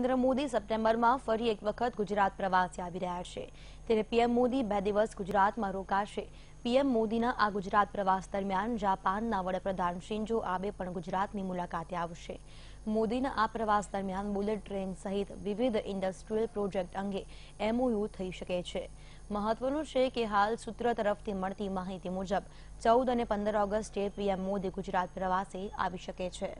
નરેન્દ્ર મોદી સપ્ટેમ્બરમાં ફરી એક વખત ગુજરાત પ્રવાસે આવી રહ્યા છે. ત્યારે પીએમ મોદી બે દિવસ ગુજરાતમાં રોકાશે. પીએમ મોદીના આ ગુજરાત પ્રવાસ દરમિયાન જાપાનના વડાપ્રધાન શિંજો આબે પણ ગુજરાતની મુલાકાતે આવશે. મોદીના આ પ્રવાસ દરમિયાન બુલેટ ટ્રેન સહિત વિવિધ ઇન્ડસ્ટ્રીયલ પ્રોજેક્ટ અંગે એમઓયુ થઈ શકે છે. મહત્વનું છે કે હાલ સૂત્ર તરફથી મળતી માહિતી મુજબ ચૌદ અને પંદર ઓગસ્ટે પીએમ મોદી ગુજરાત પ્રવાસે આવી શકે છે.